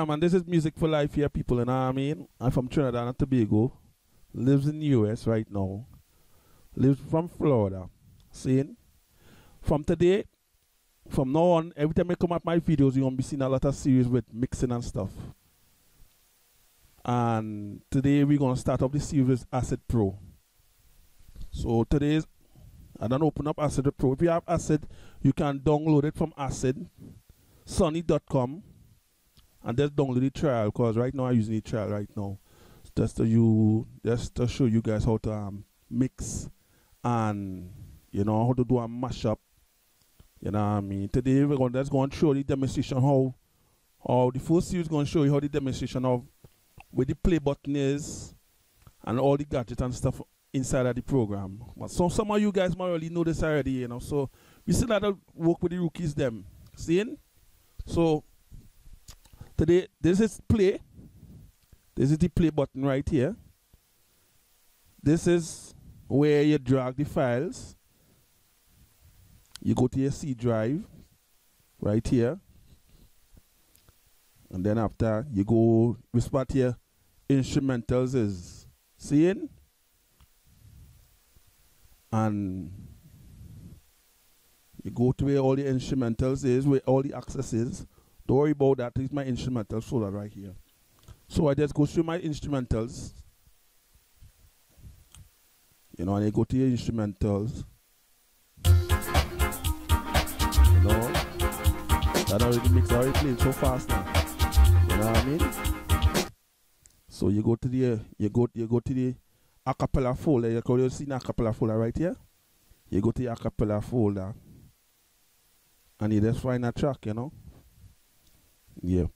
Yeah, man, this is Music for Life here, people, you know what I mean? I'm from Trinidad and Tobago, lives in the US right now, lives from Florida. Seeing? From today, from now on, every time I come up my videos, you're going to be seeing a lot of series with mixing and stuff. And today we're going to start up the series Acid Pro. So today's, I don't open up Acid Pro. If you have Acid, you can download it from Acid, sony.com and just download the trial because right now I'm using the trial right now. Just to you just to show you guys how to um, mix and you know how to do a mashup. You know what I mean? Today we're going to just going to show the demonstration how how the first series going to show you how the demonstration of where the play button is and all the gadgets and stuff inside of the program. But so some of you guys might already know this already you know. So we still have to work with the rookies them. Seeing? So Today, this is play. This is the play button right here. This is where you drag the files. You go to your C drive right here. And then after you go, we spot here instrumentals is seeing and you go to where all the instrumentals is, where all the access is. Don't worry about that. Is my instrumental folder right here. So I just go through my instrumentals. You know, and I go to your instrumentals. You know, that already makes already playing so fast now. You know what I mean? So you go to the you go you go to the acapella folder. You can see the acapella folder right here. You go to the acapella folder, and you just find a track. You know. Yeah.